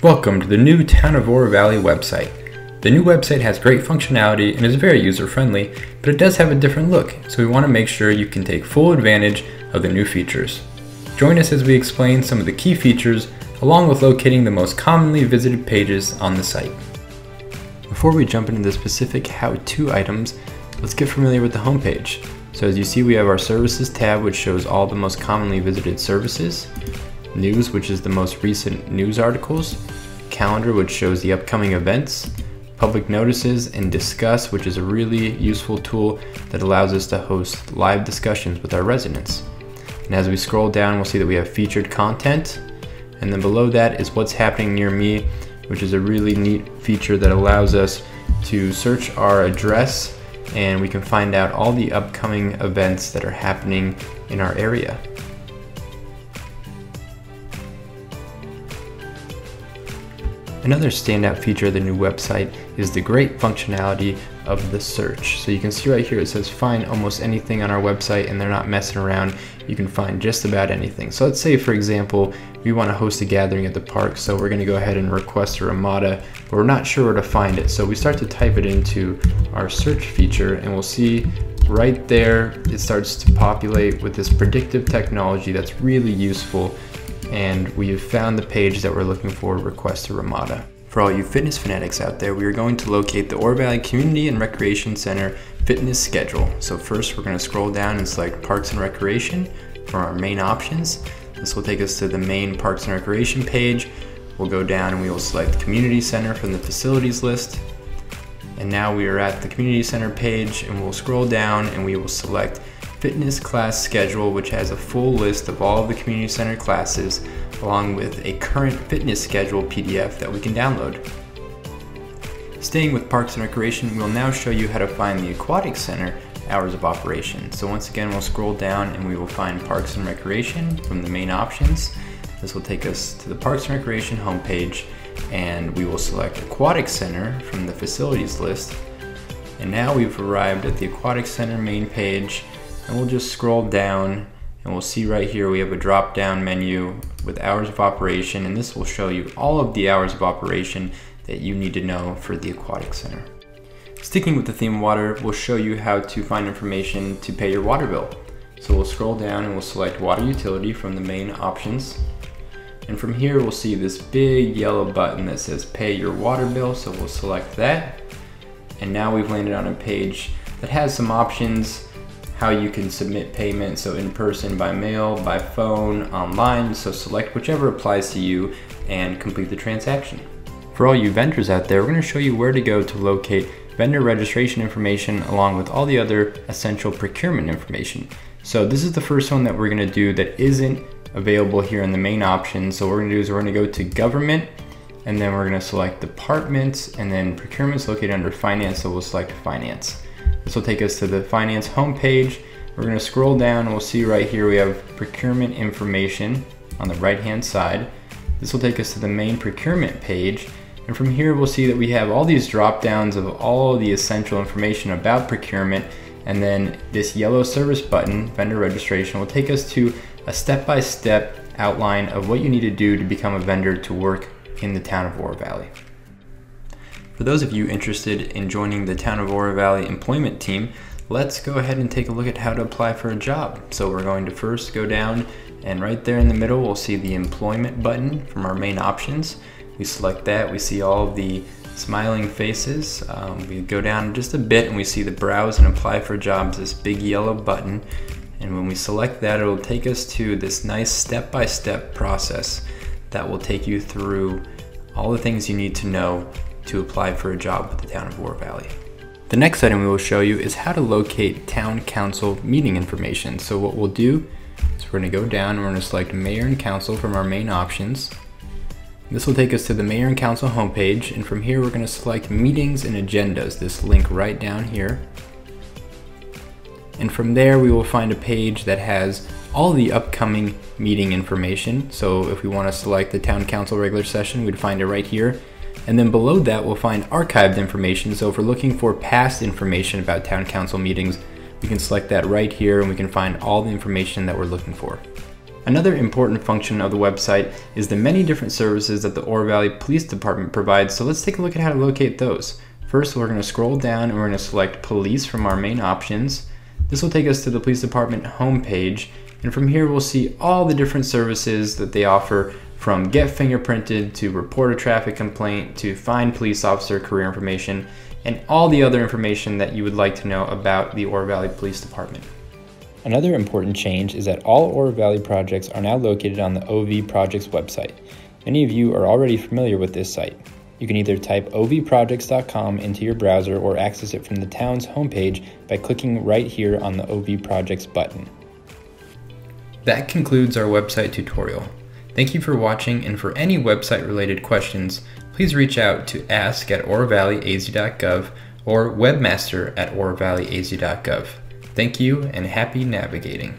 Welcome to the new Town of Oro Valley website. The new website has great functionality and is very user friendly, but it does have a different look, so we want to make sure you can take full advantage of the new features. Join us as we explain some of the key features along with locating the most commonly visited pages on the site. Before we jump into the specific how-to items, let's get familiar with the homepage. So as you see we have our services tab which shows all the most commonly visited services, news which is the most recent news articles, calendar which shows the upcoming events, public notices, and discuss which is a really useful tool that allows us to host live discussions with our residents. And as we scroll down we'll see that we have featured content, and then below that is what's happening near me, which is a really neat feature that allows us to search our address and we can find out all the upcoming events that are happening in our area. Another standout feature of the new website is the great functionality of the search. So you can see right here it says find almost anything on our website and they're not messing around. You can find just about anything. So let's say for example we want to host a gathering at the park so we're going to go ahead and request a Ramada but we're not sure where to find it. So we start to type it into our search feature and we'll see right there it starts to populate with this predictive technology that's really useful and we have found the page that we're looking for, Request a Ramada. For all you fitness fanatics out there, we are going to locate the Oro Valley Community and Recreation Center fitness schedule. So first we're going to scroll down and select Parks and Recreation for our main options. This will take us to the main Parks and Recreation page. We'll go down and we will select Community Center from the facilities list. And now we are at the Community Center page and we'll scroll down and we will select fitness class schedule, which has a full list of all of the community center classes, along with a current fitness schedule PDF that we can download. Staying with Parks and Recreation, we'll now show you how to find the Aquatic Center hours of operation. So once again, we'll scroll down and we will find Parks and Recreation from the main options. This will take us to the Parks and Recreation homepage and we will select Aquatic Center from the facilities list. And now we've arrived at the Aquatic Center main page and we'll just scroll down and we'll see right here we have a drop down menu with hours of operation and this will show you all of the hours of operation that you need to know for the aquatic center. Sticking with the theme water, we'll show you how to find information to pay your water bill. So we'll scroll down and we'll select water utility from the main options. And from here we'll see this big yellow button that says pay your water bill. So we'll select that. And now we've landed on a page that has some options how you can submit payment, so in person, by mail, by phone, online, so select whichever applies to you and complete the transaction. For all you vendors out there, we're going to show you where to go to locate vendor registration information along with all the other essential procurement information. So this is the first one that we're going to do that isn't available here in the main option. So what we're going to do is we're to go to government and then we're going to select departments and then procurements located under finance. So we'll select finance. This will take us to the finance homepage. We're gonna scroll down and we'll see right here we have procurement information on the right hand side. This will take us to the main procurement page. And from here we'll see that we have all these drop downs of all the essential information about procurement and then this yellow service button, vendor registration, will take us to a step-by-step -step outline of what you need to do to become a vendor to work in the town of Oro Valley. For those of you interested in joining the Town of Oro Valley employment team, let's go ahead and take a look at how to apply for a job. So we're going to first go down and right there in the middle we'll see the employment button from our main options. We select that, we see all of the smiling faces. Um, we go down just a bit and we see the browse and apply for jobs, this big yellow button. And when we select that, it'll take us to this nice step-by-step -step process that will take you through all the things you need to know to apply for a job with the town of Oro Valley. The next item we will show you is how to locate town council meeting information. So what we'll do is we're gonna go down and we're gonna select mayor and council from our main options. This will take us to the mayor and council homepage and from here we're gonna select meetings and agendas, this link right down here. And from there we will find a page that has all the upcoming meeting information. So if we wanna select the town council regular session, we'd find it right here. And then below that, we'll find archived information. So if we're looking for past information about town council meetings, we can select that right here and we can find all the information that we're looking for. Another important function of the website is the many different services that the Oro Valley Police Department provides, so let's take a look at how to locate those. First, we're going to scroll down and we're going to select Police from our main options. This will take us to the Police Department homepage, and from here we'll see all the different services that they offer from get fingerprinted to report a traffic complaint to find police officer career information and all the other information that you would like to know about the Oro Valley Police Department. Another important change is that all Oro Valley projects are now located on the OV Projects website. Many of you are already familiar with this site. You can either type ovprojects.com into your browser or access it from the town's homepage by clicking right here on the OV Projects button. That concludes our website tutorial. Thank you for watching and for any website related questions, please reach out to ask at orovalleyaz.gov or webmaster at orovalleyaz.gov. Thank you and happy navigating.